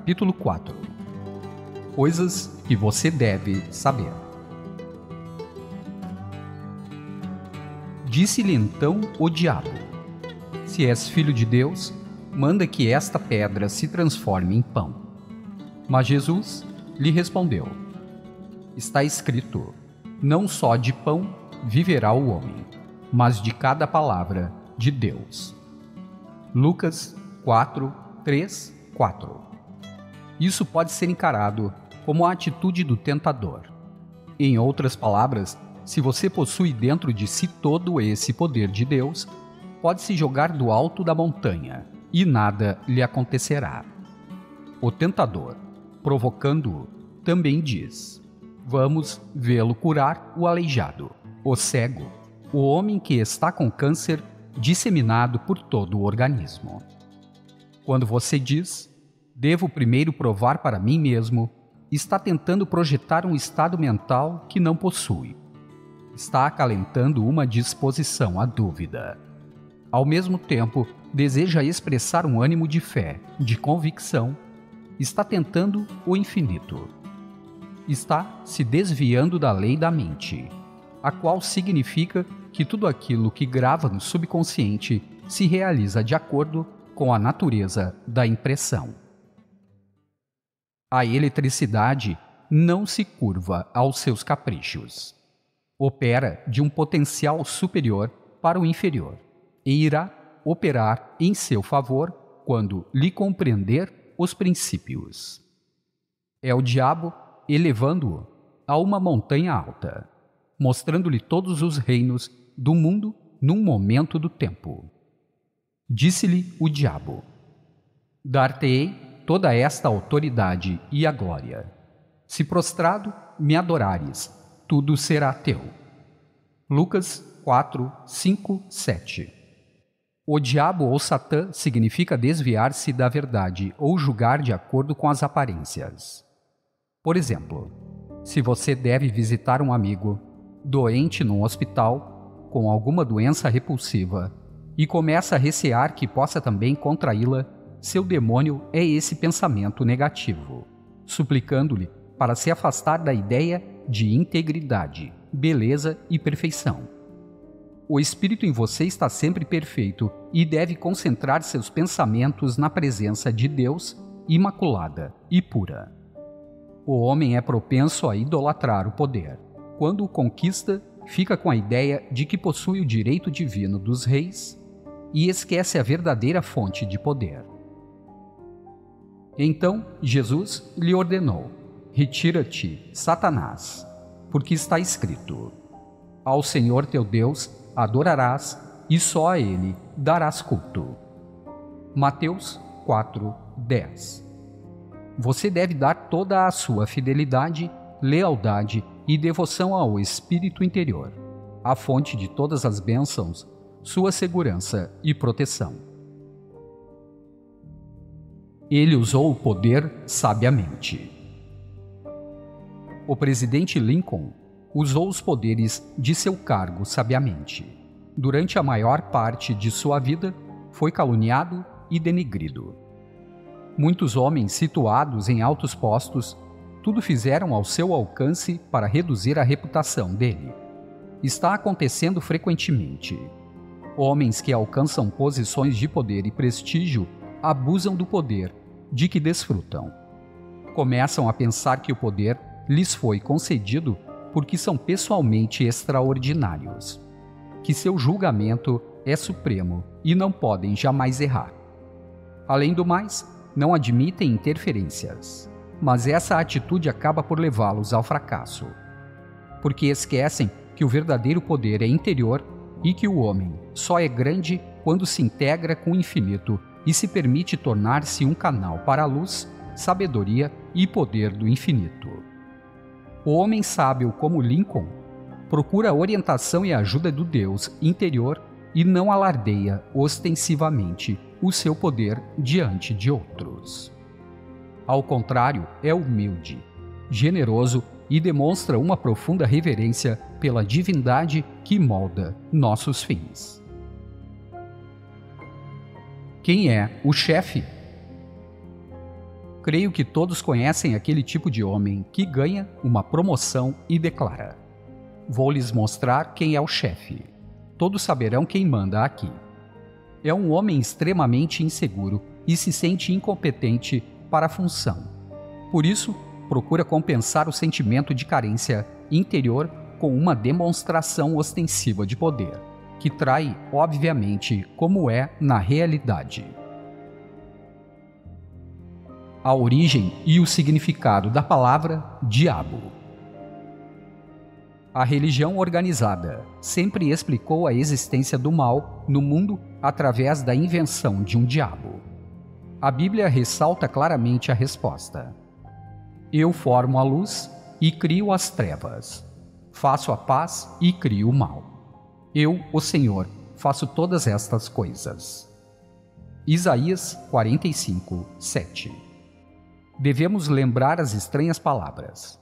Capítulo 4 Coisas que você deve saber. Disse-lhe então o diabo: Se és filho de Deus, manda que esta pedra se transforme em pão. Mas Jesus lhe respondeu: Está escrito: Não só de pão viverá o homem, mas de cada palavra de Deus. Lucas 4, 3, 4 Isso pode ser encarado como a atitude do tentador. Em outras palavras, se você possui dentro de si todo esse poder de Deus, pode se jogar do alto da montanha e nada lhe acontecerá. O tentador, provocando-o, também diz: Vamos vê-lo curar o aleijado, o cego, o homem que está com câncer disseminado por todo o organismo. Quando você diz, devo primeiro provar para mim mesmo, está tentando projetar um estado mental que não possui. Está acalentando uma disposição à dúvida. Ao mesmo tempo, deseja expressar um ânimo de fé, de convicção. Está tentando o infinito. Está se desviando da lei da mente, a qual significa que tudo aquilo que grava no subconsciente se realiza de acordo com a natureza da impressão. A eletricidade não se curva aos seus caprichos. Opera de um potencial superior para o inferior e irá operar em seu favor quando lhe compreender os princípios. É o diabo elevando-o a uma montanha alta, mostrando-lhe todos os reinos do mundo num momento do tempo. Disse-lhe o diabo: Dar-te-ei toda esta autoridade e a glória. Se prostrado me adorares, tudo será teu. Lucas 4, 5, 7 O diabo ou Satã significa desviar-se da verdade ou julgar de acordo com as aparências. Por exemplo, se você deve visitar um amigo doente num hospital com alguma doença repulsiva e começa a recear que possa também contraí-la, seu demônio é esse pensamento negativo, suplicando-lhe para se afastar da ideia de integridade, beleza e perfeição. O espírito em você está sempre perfeito e deve concentrar seus pensamentos na presença de Deus, imaculada e pura. O homem é propenso a idolatrar o poder. Quando o conquista, fica com a ideia de que possui o direito divino dos reis e esquece a verdadeira fonte de poder. Então Jesus lhe ordenou: Retira-te, Satanás, porque está escrito: Ao Senhor teu Deus adorarás e só a ele darás culto. Mateus 4:10. Você deve dar toda a sua fidelidade, lealdade e devoção ao espírito interior, a fonte de todas as bênçãos sua segurança e proteção. Ele usou o poder sabiamente. O presidente Lincoln usou os poderes de seu cargo sabiamente. Durante a maior parte de sua vida, foi caluniado e denigrido. Muitos homens situados em altos postos tudo fizeram ao seu alcance para reduzir a reputação dele. Está acontecendo frequentemente. Homens que alcançam posições de poder e prestígio abusam do poder de que desfrutam. Começam a pensar que o poder lhes foi concedido porque são pessoalmente extraordinários, que seu julgamento é supremo e não podem jamais errar. Além do mais, não admitem interferências, mas essa atitude acaba por levá-los ao fracasso, porque esquecem que o verdadeiro poder é interior e que o homem só é grande quando se integra com o infinito e se permite tornar-se um canal para a luz, sabedoria e poder do infinito. O homem sábio como Lincoln procura a orientação e ajuda do Deus interior e não alardeia ostensivamente o seu poder diante de outros. Ao contrário, é humilde, generoso e demonstra uma profunda reverência pela divindade que molda nossos fins. Quem é o chefe? Creio que todos conhecem aquele tipo de homem que ganha uma promoção e declara: Vou lhes mostrar quem é o chefe. Todos saberão quem manda aqui. É um homem extremamente inseguro e se sente incompetente para a função. Por isso, procura compensar o sentimento de carência interior com uma demonstração ostensiva de poder, que trai, obviamente, como é na realidade. A origem e o significado da palavra diabo. A religião organizada sempre explicou a existência do mal no mundo através da invenção de um diabo. A Bíblia ressalta claramente a resposta: Eu formo a luz e crio as trevas faço a paz e crio o mal. Eu, o Senhor, faço todas estas coisas. Isaías 45, 7 Devemos lembrar as estranhas palavras.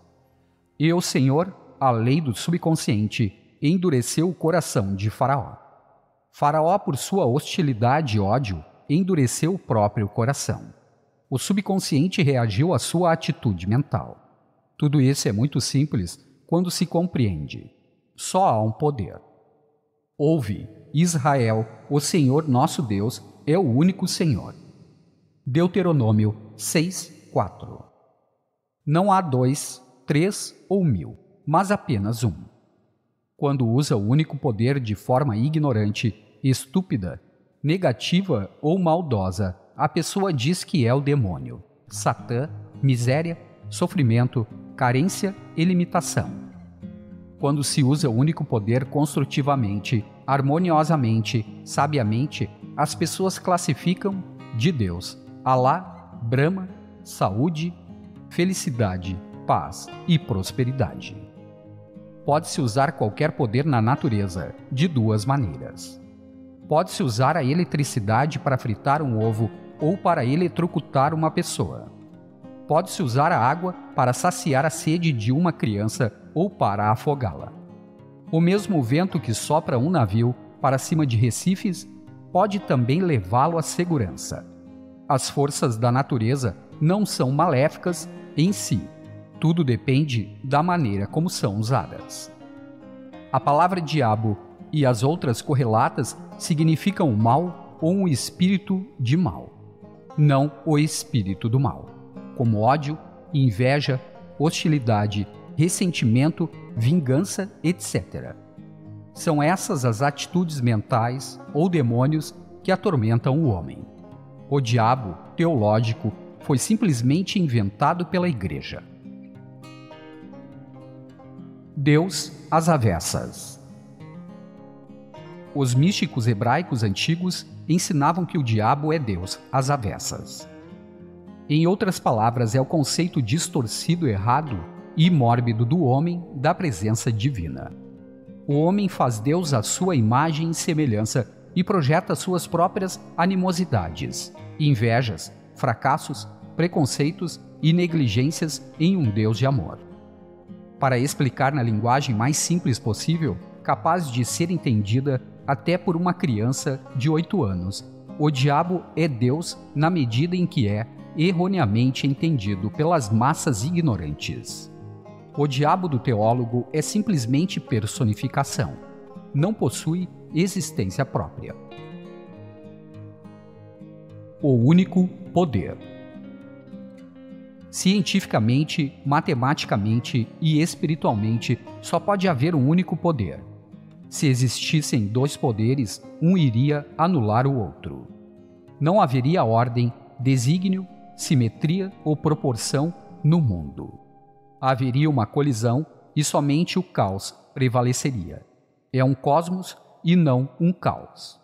Eu, Senhor, a lei do subconsciente, endureceu o coração de Faraó. Faraó, por sua hostilidade e ódio, endureceu o próprio coração. O subconsciente reagiu à sua atitude mental. Tudo isso é muito simples quando se compreende. Só há um poder. Ouve, Israel, o Senhor nosso Deus é o único Senhor. Deuteronômio 6, 4. Não há dois, três ou mil, mas apenas um. Quando usa o único poder de forma ignorante, estúpida, negativa ou maldosa, a pessoa diz que é o demônio, Satã, miséria, sofrimento, carência e limitação. Quando se usa o único poder construtivamente, harmoniosamente, sabiamente, as pessoas classificam de Deus Alá, Brahma, saúde, felicidade, paz e prosperidade. Pode-se usar qualquer poder na natureza de duas maneiras. Pode-se usar a eletricidade para fritar um ovo ou para eletrocutar uma pessoa pode-se usar a água para saciar a sede de uma criança ou para afogá-la. O mesmo vento que sopra um navio para cima de recifes pode também levá-lo à segurança. As forças da natureza não são maléficas em si. Tudo depende da maneira como são usadas. A palavra diabo e as outras correlatas significam o mal ou um espírito de mal, não o espírito do mal como ódio, inveja, hostilidade, ressentimento, vingança, etc. São essas as atitudes mentais ou demônios que atormentam o homem. O diabo teológico foi simplesmente inventado pela Igreja. Deus às avessas. Os místicos hebraicos antigos ensinavam que o diabo é Deus às avessas. Em outras palavras, é o conceito distorcido, errado e mórbido do homem da presença divina. O homem faz Deus à sua imagem e semelhança e projeta suas próprias animosidades, invejas, fracassos, preconceitos e negligências em um Deus de amor. Para explicar na linguagem mais simples possível, capaz de ser entendida até por uma criança de oito anos, o diabo é Deus na medida em que é erroneamente entendido pelas massas ignorantes. O diabo do teólogo é simplesmente personificação. Não possui existência própria. O único poder. Cientificamente, matematicamente e espiritualmente, só pode haver um único poder. Se existissem dois poderes, um iria anular o outro. Não haveria ordem, desígnio simetria ou proporção no mundo. Haveria uma colisão e somente o caos prevaleceria. É um cosmos e não um caos.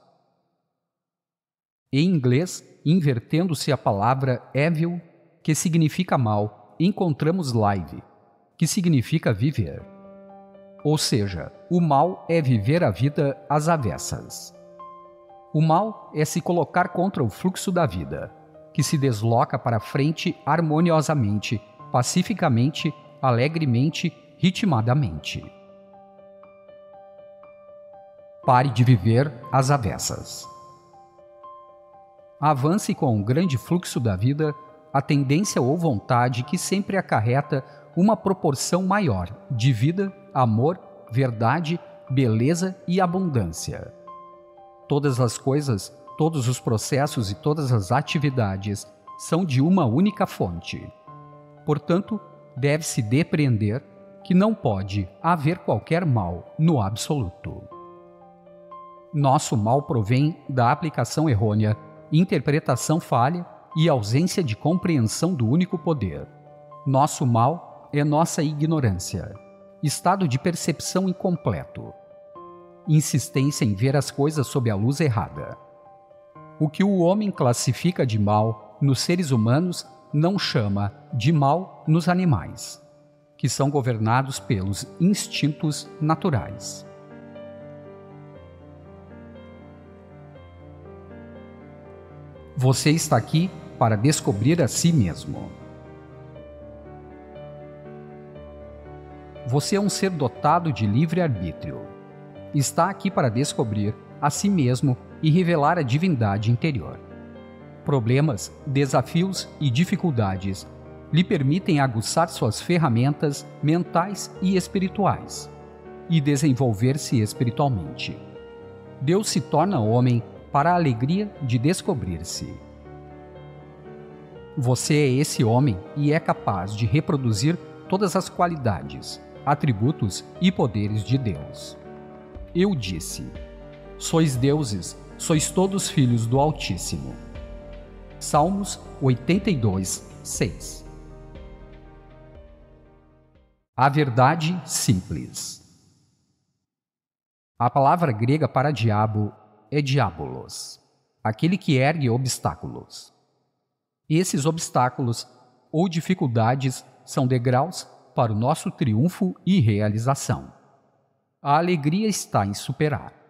Em inglês, invertendo-se a palavra evil, que significa mal, encontramos live, que significa viver. Ou seja, o mal é viver a vida às avessas. O mal é se colocar contra o fluxo da vida, que se desloca para frente harmoniosamente, pacificamente, alegremente, ritmadamente. Pare de viver às avessas. Avance com o grande fluxo da vida a tendência ou vontade que sempre acarreta uma proporção maior de vida, amor, verdade, beleza e abundância. Todas as coisas, todos os processos e todas as atividades são de uma única fonte. Portanto, deve-se depreender que não pode haver qualquer mal no absoluto. Nosso mal provém da aplicação errônea, interpretação falha e ausência de compreensão do único poder. Nosso mal é nossa ignorância, estado de percepção incompleto, insistência em ver as coisas sob a luz errada. O que o homem classifica de mal nos seres humanos não chama de mal nos animais, que são governados pelos instintos naturais. Você está aqui para descobrir a si mesmo. Você é um ser dotado de livre-arbítrio. Está aqui para descobrir a si mesmo e revelar a divindade interior. Problemas, desafios e dificuldades lhe permitem aguçar suas ferramentas mentais e espirituais e desenvolver-se espiritualmente. Deus se torna homem para a alegria de descobrir-se. Você é esse homem e é capaz de reproduzir todas as qualidades, atributos e poderes de Deus. Eu disse: Sois deuses, sois todos filhos do Altíssimo. Salmos 82, 6 A verdade simples. A palavra grega para diabo é diabolos, aquele que ergue obstáculos. Esses obstáculos ou dificuldades são degraus para o nosso triunfo e realização. A alegria está em superar.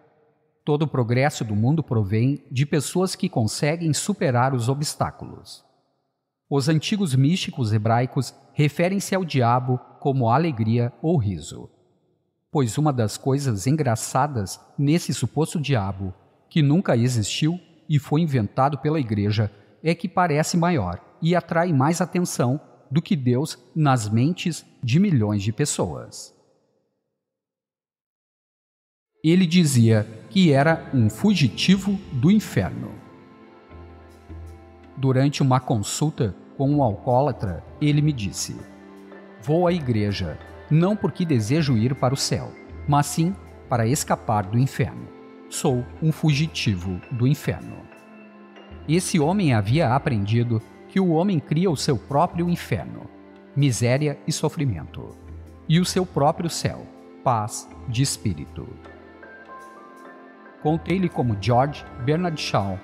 Todo o progresso do mundo provém de pessoas que conseguem superar os obstáculos. Os antigos místicos hebraicos referem-se ao diabo como alegria ou riso. Pois uma das coisas engraçadas nesse suposto diabo, que nunca existiu e foi inventado pela igreja, é que parece maior e atrai mais atenção do que Deus nas mentes de milhões de pessoas. Ele dizia que era um fugitivo do inferno. Durante uma consulta com um alcoólatra, ele me disse: Vou à igreja, não porque desejo ir para o céu, mas sim para escapar do inferno. Sou um fugitivo do inferno. Esse homem havia aprendido que o homem cria o seu próprio inferno, miséria e sofrimento, e o seu próprio céu, paz de espírito. Contei-lhe como George Bernard Shaw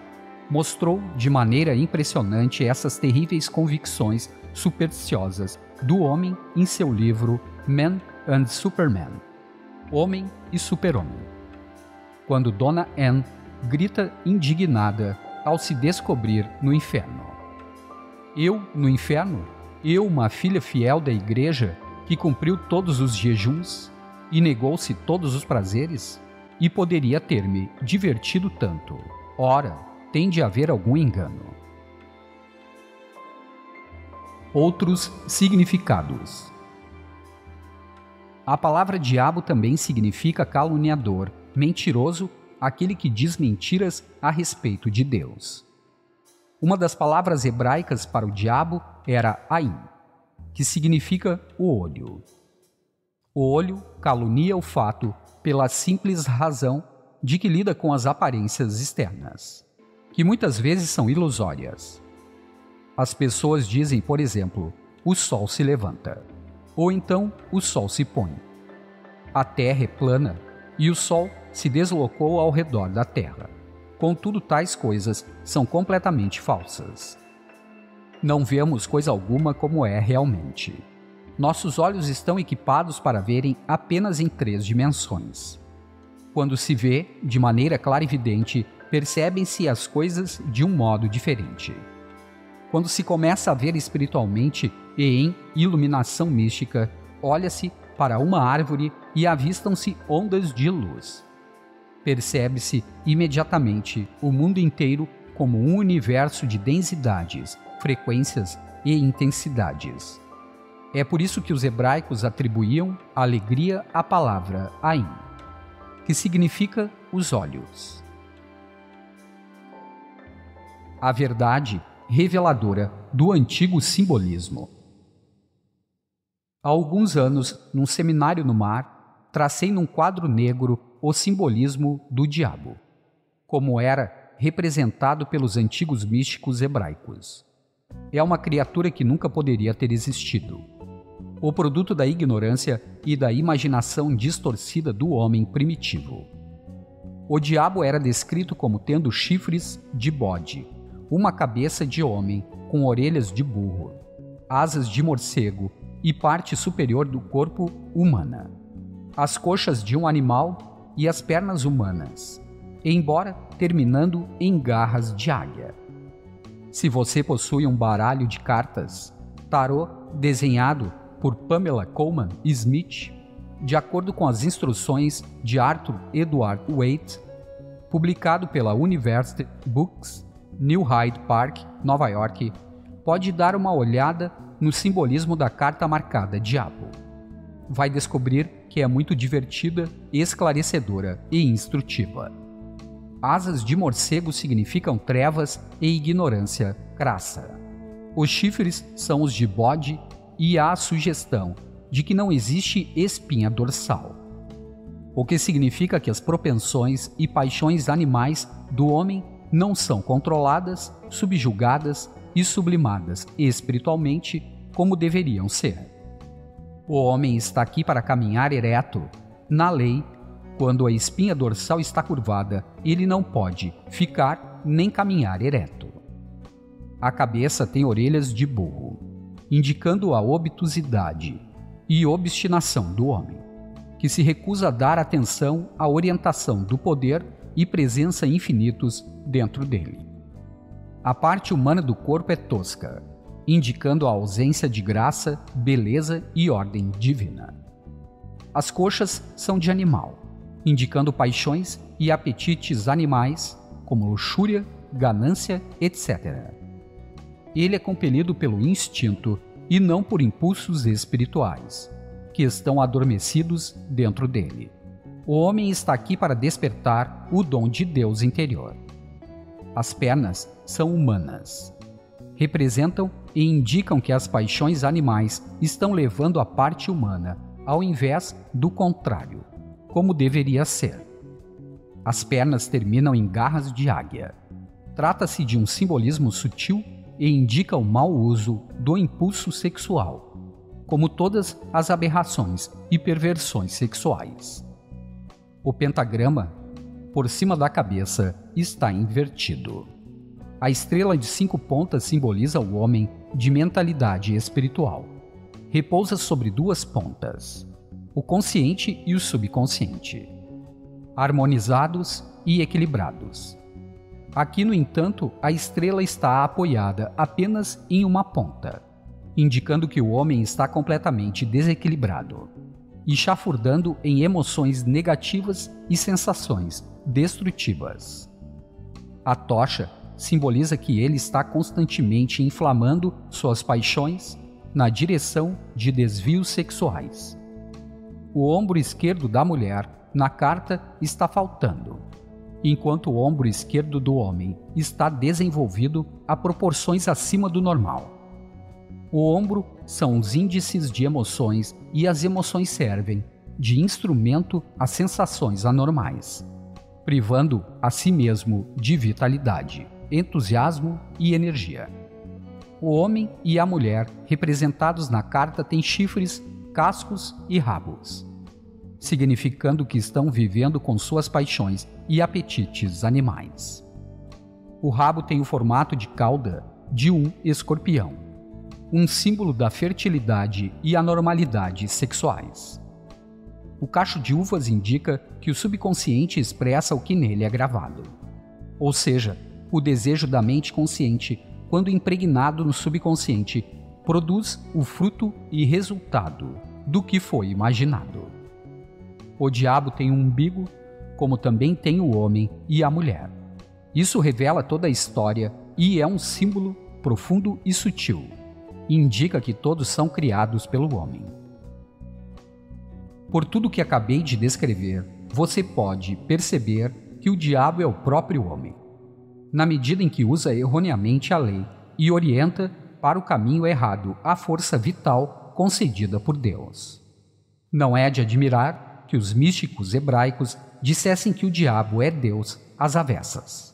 mostrou de maneira impressionante essas terríveis convicções supersticiosas do homem em seu livro Man and Superman Homem e Super-Homem. Quando Dona Anne grita indignada ao se descobrir no inferno. Eu, no inferno, eu, uma filha fiel da igreja, que cumpriu todos os jejuns e negou-se todos os prazeres, e poderia ter me divertido tanto. Ora, tem de haver algum engano. Outros significados. A palavra diabo também significa caluniador, mentiroso aquele que diz mentiras a respeito de Deus. Uma das palavras hebraicas para o diabo era Aim, que significa o olho. O olho calunia o fato pela simples razão de que lida com as aparências externas, que muitas vezes são ilusórias. As pessoas dizem, por exemplo, o sol se levanta, ou então o sol se põe. A terra é plana e o sol se deslocou ao redor da Terra. Contudo, tais coisas são completamente falsas. Não vemos coisa alguma como é realmente. Nossos olhos estão equipados para verem apenas em três dimensões. Quando se vê de maneira clarividente, percebem-se as coisas de um modo diferente. Quando se começa a ver espiritualmente e em iluminação mística, olha-se para uma árvore e avistam-se ondas de luz percebe-se imediatamente o mundo inteiro como um universo de densidades, frequências e intensidades. É por isso que os hebraicos atribuíam alegria à palavra Ain, que significa os olhos. A verdade reveladora do antigo simbolismo. Há alguns anos, num seminário no mar, tracei num quadro negro o simbolismo do diabo, como era representado pelos antigos místicos hebraicos. É uma criatura que nunca poderia ter existido. O produto da ignorância e da imaginação distorcida do homem primitivo. O diabo era descrito como tendo chifres de bode, uma cabeça de homem com orelhas de burro, asas de morcego e parte superior do corpo humana, as coxas de um animal e as pernas humanas, embora terminando em garras de águia. Se você possui um baralho de cartas, tarô desenhado por Pamela Coleman Smith, de acordo com as instruções de Arthur Edward Waite, publicado pela University Books New Hyde Park, Nova York, pode dar uma olhada no simbolismo da carta marcada Diabo. Vai descobrir que é muito divertida, esclarecedora e instrutiva. Asas de morcego significam trevas e ignorância crassa. Os chifres são os de bode e há a sugestão de que não existe espinha dorsal. O que significa que as propensões e paixões animais do homem não são controladas, subjugadas e sublimadas espiritualmente como deveriam ser. O homem está aqui para caminhar ereto. Na lei, quando a espinha dorsal está curvada, ele não pode ficar nem caminhar ereto. A cabeça tem orelhas de burro, indicando a obtusidade e obstinação do homem, que se recusa a dar atenção à orientação do poder e presença infinitos dentro dele. A parte humana do corpo é tosca, indicando a ausência de graça, beleza e ordem divina. As coxas são de animal, indicando paixões e apetites animais, como luxúria, ganância, etc. Ele é compelido pelo instinto e não por impulsos espirituais, que estão adormecidos dentro dele. O homem está aqui para despertar o dom de Deus interior. As pernas são humanas. Representam e indicam que as paixões animais estão levando a parte humana, ao invés do contrário, como deveria ser. As pernas terminam em garras de águia. Trata-se de um simbolismo sutil e indica o mau uso do impulso sexual, como todas as aberrações e perversões sexuais. O pentagrama, por cima da cabeça, está invertido. A estrela de cinco pontas simboliza o homem de mentalidade espiritual. Repousa sobre duas pontas, o consciente e o subconsciente, harmonizados e equilibrados. Aqui, no entanto, a estrela está apoiada apenas em uma ponta, indicando que o homem está completamente desequilibrado e chafurdando em emoções negativas e sensações destrutivas. A tocha simboliza que ele está constantemente inflamando suas paixões na direção de desvios sexuais. O ombro esquerdo da mulher na carta está faltando, enquanto o ombro esquerdo do homem está desenvolvido a proporções acima do normal. O ombro são os índices de emoções e as emoções servem de instrumento às sensações anormais, privando a si mesmo de vitalidade, entusiasmo e energia. O homem e a mulher representados na carta têm chifres, cascos e rabos, significando que estão vivendo com suas paixões e apetites animais. O rabo tem o formato de cauda de um escorpião um símbolo da fertilidade e anormalidade sexuais. O cacho de uvas indica que o subconsciente expressa o que nele é gravado, ou seja, o desejo da mente consciente, quando impregnado no subconsciente, produz o fruto e resultado do que foi imaginado. O diabo tem um umbigo, como também tem o homem e a mulher. Isso revela toda a história e é um símbolo profundo e sutil indica que todos são criados pelo homem. Por tudo que acabei de descrever, você pode perceber que o diabo é o próprio homem, na medida em que usa erroneamente a lei e orienta para o caminho errado a força vital concedida por Deus. Não é de admirar que os místicos hebraicos dissessem que o diabo é Deus às avessas.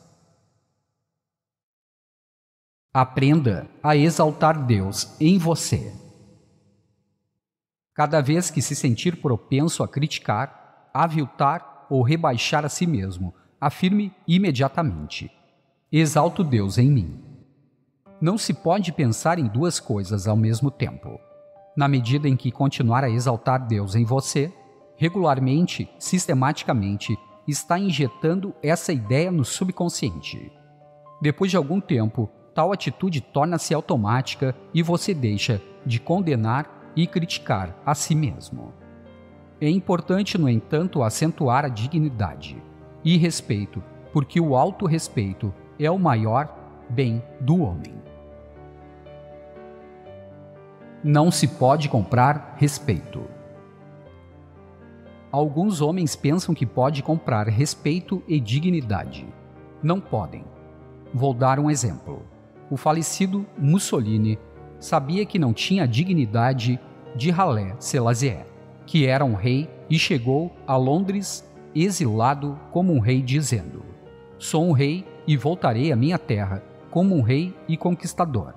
Aprenda a exaltar Deus em você. Cada vez que se sentir propenso a criticar, aviltar ou rebaixar a si mesmo, afirme imediatamente: Exalto Deus em mim. Não se pode pensar em duas coisas ao mesmo tempo. Na medida em que continuar a exaltar Deus em você, regularmente, sistematicamente, está injetando essa ideia no subconsciente. Depois de algum tempo, tal atitude torna-se automática e você deixa de condenar e criticar a si mesmo. É importante, no entanto, acentuar a dignidade e respeito, porque o autorrespeito é o maior bem do homem. Não se pode comprar respeito. Alguns homens pensam que pode comprar respeito e dignidade. Não podem. Vou dar um exemplo o falecido Mussolini sabia que não tinha a dignidade de Haile Selassie, que era um rei e chegou a Londres exilado como um rei, dizendo: Sou um rei e voltarei à minha terra como um rei e conquistador.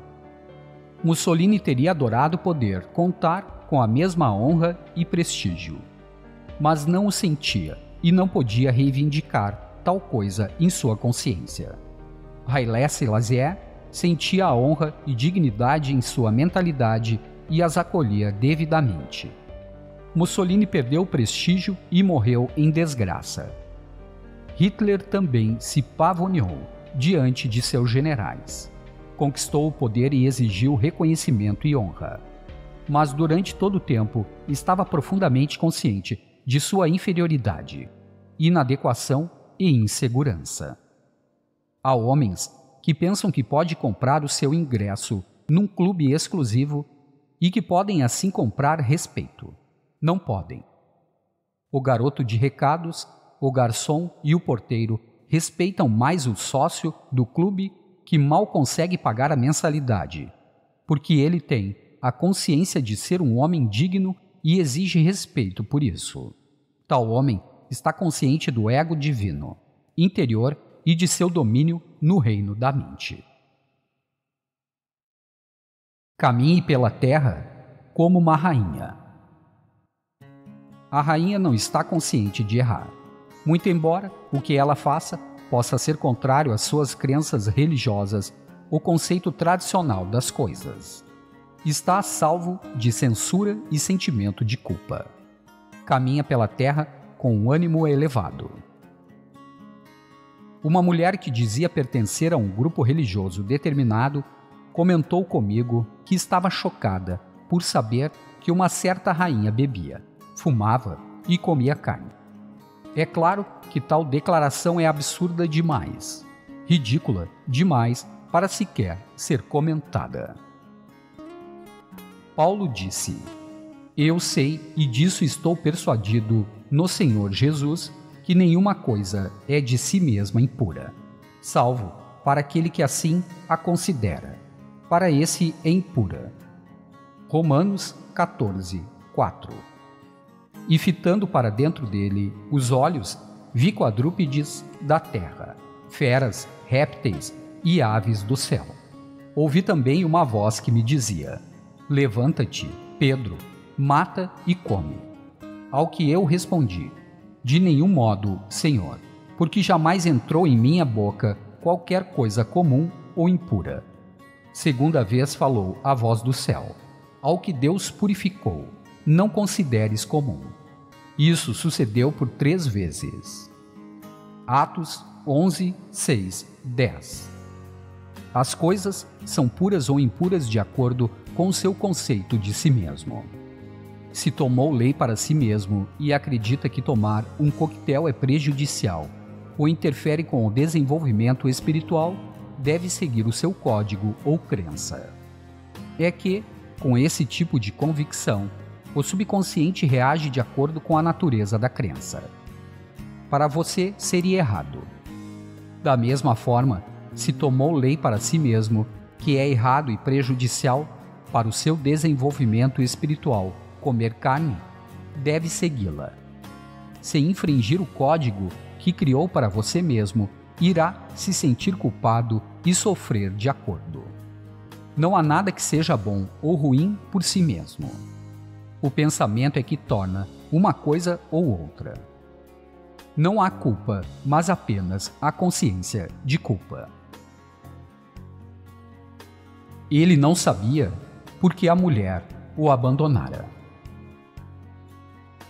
Mussolini teria adorado poder contar com a mesma honra e prestígio, mas não o sentia e não podia reivindicar tal coisa em sua consciência. Haile Selassie sentia a honra e dignidade em sua mentalidade e as acolhia devidamente. Mussolini perdeu o prestígio e morreu em desgraça. Hitler também se pavoneou diante de seus generais. Conquistou o poder e exigiu reconhecimento e honra. Mas durante todo o tempo estava profundamente consciente de sua inferioridade, inadequação e insegurança. Há homens que pensam que pode comprar o seu ingresso num clube exclusivo e que podem assim comprar respeito. Não podem. O garoto de recados, o garçom e o porteiro respeitam mais o sócio do clube que mal consegue pagar a mensalidade, porque ele tem a consciência de ser um homem digno e exige respeito por isso. Tal homem está consciente do ego divino, interior e de seu domínio no reino da mente. Caminhe pela terra como uma rainha. A rainha não está consciente de errar, muito embora o que ela faça possa ser contrário às suas crenças religiosas ou conceito tradicional das coisas. Está a salvo de censura e sentimento de culpa. Caminha pela terra com um ânimo elevado. Uma mulher que dizia pertencer a um grupo religioso determinado comentou comigo que estava chocada por saber que uma certa rainha bebia, fumava e comia carne. É claro que tal declaração é absurda demais, ridícula demais para sequer ser comentada. Paulo disse: Eu sei e disso estou persuadido no Senhor Jesus que nenhuma coisa é de si mesma impura, salvo para aquele que assim a considera. Para esse é impura. Romanos 14, 4. E fitando para dentro dele os olhos, vi quadrúpedes da terra, feras, répteis e aves do céu. Ouvi também uma voz que me dizia: Levanta-te, Pedro, mata e come. Ao que eu respondi: de nenhum modo, Senhor, porque jamais entrou em minha boca qualquer coisa comum ou impura. Segunda vez falou a voz do céu: Ao que Deus purificou, não consideres comum. Isso sucedeu por três vezes. Atos 11, 6, 10. As coisas são puras ou impuras de acordo com seu conceito de si mesmo se tomou lei para si mesmo e acredita que tomar um coquetel é prejudicial ou interfere com o desenvolvimento espiritual, deve seguir o seu código ou crença. é que, com esse tipo de convicção, o subconsciente reage de acordo com a natureza da crença. Para você, seria errado. Da mesma forma, se tomou lei para si mesmo, que é errado e prejudicial para o seu desenvolvimento espiritual, comer carne, deve segui-la. Se infringir o código que criou para você mesmo, irá se sentir culpado e sofrer de acordo. Não há nada que seja bom ou ruim por si mesmo. O pensamento é que torna uma coisa ou outra. Não há culpa, mas apenas a consciência de culpa. Ele não sabia porque a mulher o abandonara.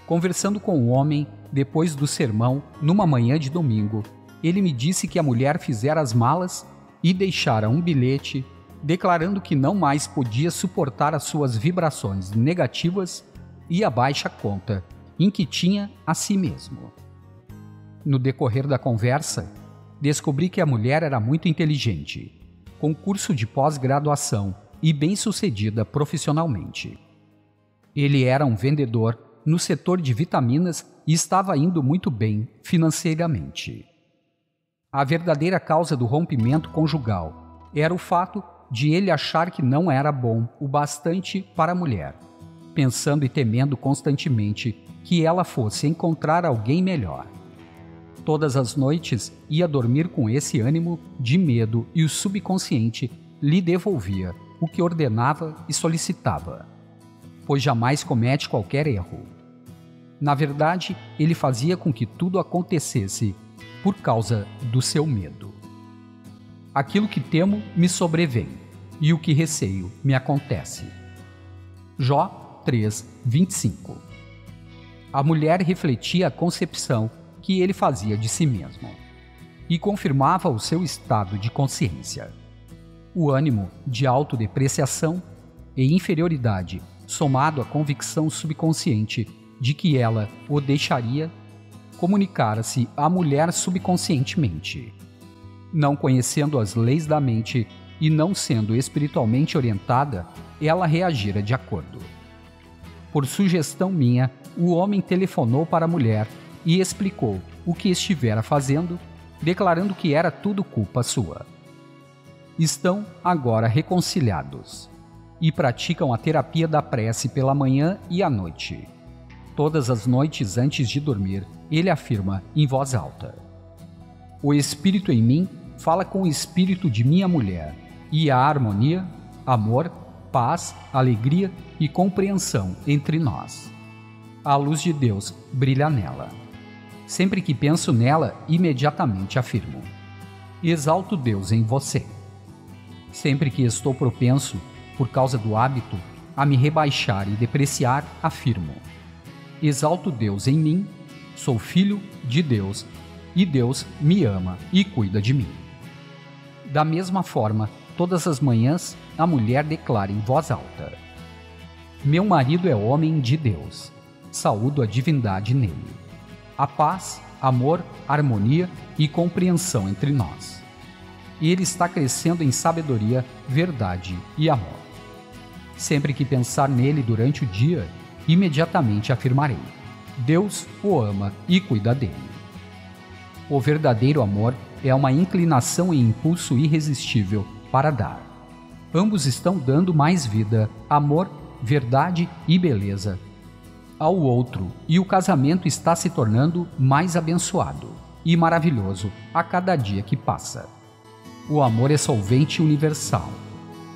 Conversando com o homem depois do sermão, numa manhã de domingo, ele me disse que a mulher fizera as malas e deixara um bilhete declarando que não mais podia suportar as suas vibrações negativas e a baixa conta em que tinha a si mesmo. No decorrer da conversa, descobri que a mulher era muito inteligente, com curso de pós-graduação e bem-sucedida profissionalmente. Ele era um vendedor no setor de vitaminas e estava indo muito bem financeiramente. A verdadeira causa do rompimento conjugal era o fato de ele achar que não era bom o bastante para a mulher, pensando e temendo constantemente que ela fosse encontrar alguém melhor. Todas as noites ia dormir com esse ânimo de medo e o subconsciente lhe devolvia o que ordenava e solicitava, pois jamais comete qualquer erro. Na verdade, ele fazia com que tudo acontecesse por causa do seu medo. Aquilo que temo me sobrevém, e o que receio me acontece. Jó 3, 25 A mulher refletia a concepção que ele fazia de si mesmo e confirmava o seu estado de consciência. O ânimo de autodepreciação e inferioridade, somado à convicção subconsciente de que ela o deixaria, comunicara-se à mulher subconscientemente. Não conhecendo as leis da mente e não sendo espiritualmente orientada, ela reagira de acordo. Por sugestão minha, o homem telefonou para a mulher e explicou o que estivera fazendo, declarando que era tudo culpa sua. Estão agora reconciliados e praticam a terapia da prece pela manhã e à noite. Todas as noites antes de dormir, ele afirma em voz alta: O espírito em mim fala com o espírito de minha mulher, e há harmonia, amor, paz, alegria e compreensão entre nós. A luz de Deus brilha nela. Sempre que penso nela, imediatamente afirmo: Exalto Deus em você. Sempre que estou propenso, por causa do hábito, a me rebaixar e depreciar, afirmo: Exalto Deus em mim, sou filho de Deus e Deus me ama e cuida de mim. Da mesma forma, todas as manhãs a mulher declara em voz alta: Meu marido é homem de Deus, saúdo a divindade nele a paz, amor, harmonia e compreensão entre nós. E ele está crescendo em sabedoria, verdade e amor. Sempre que pensar nele durante o dia, imediatamente afirmarei: Deus o ama e cuida dele. O verdadeiro amor é uma inclinação e impulso irresistível para dar. Ambos estão dando mais vida, amor, verdade e beleza ao outro, e o casamento está se tornando mais abençoado e maravilhoso a cada dia que passa. O amor é solvente universal.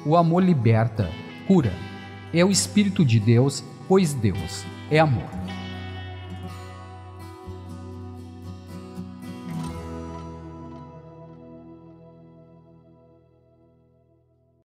O amor liberta, cura. É o Espírito de Deus, pois Deus é amor.